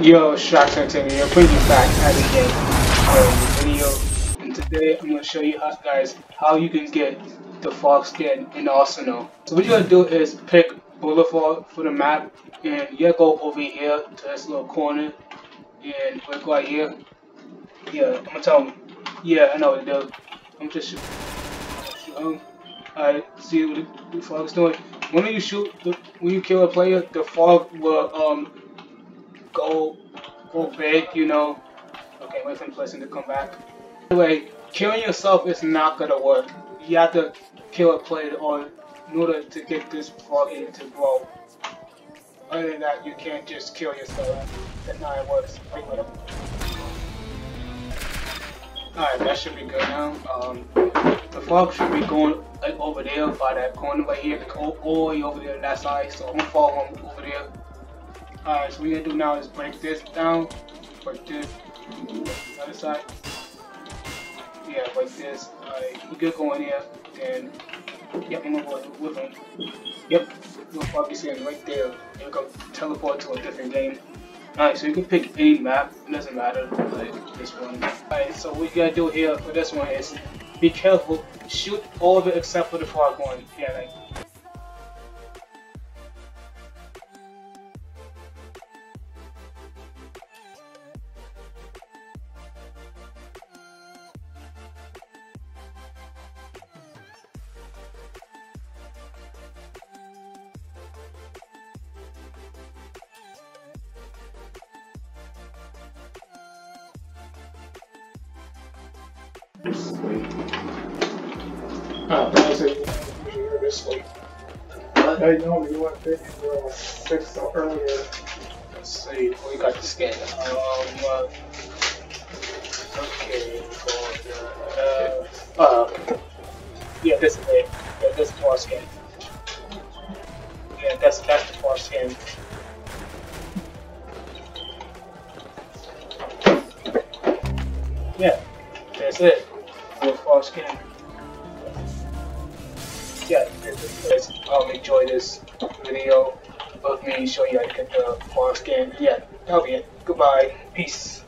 Yo, Shaq's Entertainment here, bringing you back at it again for a video. And today I'm going to show you how, guys how you can get the frog skin in Arsenal. So what you're going to do is pick Boulevard for the map and you go over here to this little corner and go right here. Yeah, I'm going to tell them. Yeah, I know what to do. I'm just shoot. Um, Alright, see what the, the frog is doing. When you shoot, the, when you kill a player, the frog will um go go big, you know. Okay, wait for the person to come back. Anyway, killing yourself is not gonna work. You have to kill a player or in order to get this plugin to grow. Other than that, you can't just kill yourself. That's not how it works. Alright, that should be good now. Um, the frog should be going like over there by that corner right here, all, all the way over there that side. So I'm gonna follow him over there. Alright, so what we're gonna do now is break this down, break this, other side. Yeah, break this. Alright, we good going here. Then, yep, I'm gonna go with him. Yep, you'll probably see him right there. You're gonna teleport to a different game. Alright, so you can pick any map, it doesn't matter, like this one. Alright, so what you gotta do here for this one is be careful, shoot all of it except for the frog one. Yeah, like Ah, mas aí, this way. I know you earlier. Let's see, we got the skin. Um, uh, okay, uh, uh, yeah, this is it. Yeah, this is our skin. Yeah, that's, that's the far skin. Yeah, that's it. For far skin. Yeah, is, um, enjoy this video of me showing you how to get the far skin. Yeah, that'll be it. Goodbye. Peace.